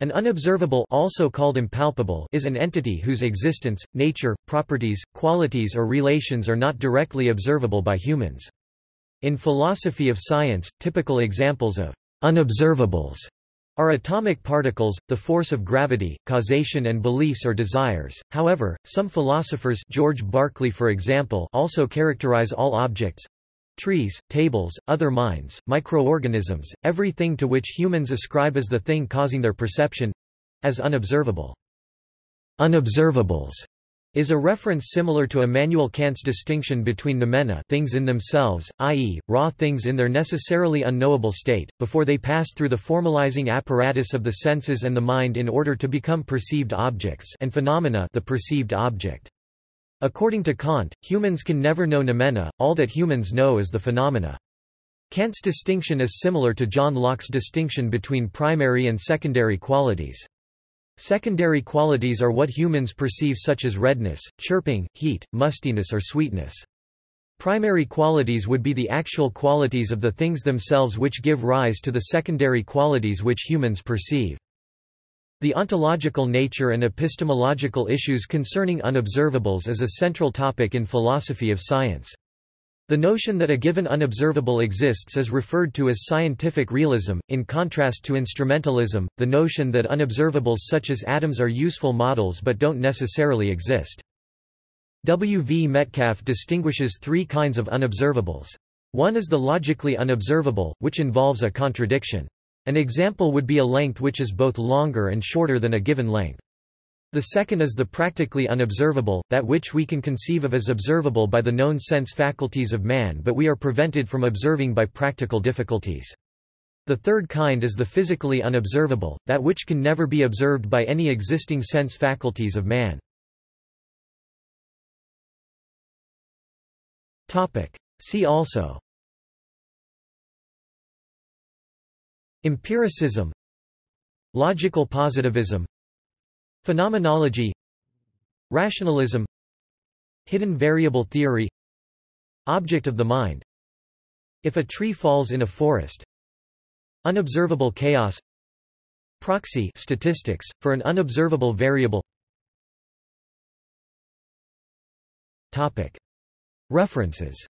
An unobservable also called impalpable is an entity whose existence, nature, properties, qualities or relations are not directly observable by humans. In philosophy of science, typical examples of unobservables are atomic particles, the force of gravity, causation and beliefs or desires. However, some philosophers George Berkeley for example also characterize all objects trees, tables, other minds, microorganisms, everything to which humans ascribe as the thing causing their perception as unobservable. Unobservables is a reference similar to Immanuel Kant's distinction between noumena things in themselves, i.e., raw things in their necessarily unknowable state, before they pass through the formalizing apparatus of the senses and the mind in order to become perceived objects and phenomena the perceived object. According to Kant, humans can never know noumena, all that humans know is the phenomena. Kant's distinction is similar to John Locke's distinction between primary and secondary qualities. Secondary qualities are what humans perceive such as redness, chirping, heat, mustiness or sweetness. Primary qualities would be the actual qualities of the things themselves which give rise to the secondary qualities which humans perceive. The ontological nature and epistemological issues concerning unobservables is a central topic in philosophy of science. The notion that a given unobservable exists is referred to as scientific realism, in contrast to instrumentalism, the notion that unobservables such as atoms are useful models but don't necessarily exist. W. V. Metcalf distinguishes three kinds of unobservables. One is the logically unobservable, which involves a contradiction. An example would be a length which is both longer and shorter than a given length. The second is the practically unobservable, that which we can conceive of as observable by the known sense faculties of man but we are prevented from observing by practical difficulties. The third kind is the physically unobservable, that which can never be observed by any existing sense faculties of man. See also Empiricism Logical positivism Phenomenology Rationalism Hidden variable theory Object of the mind. If a tree falls in a forest Unobservable chaos Proxy statistics, for an unobservable variable. References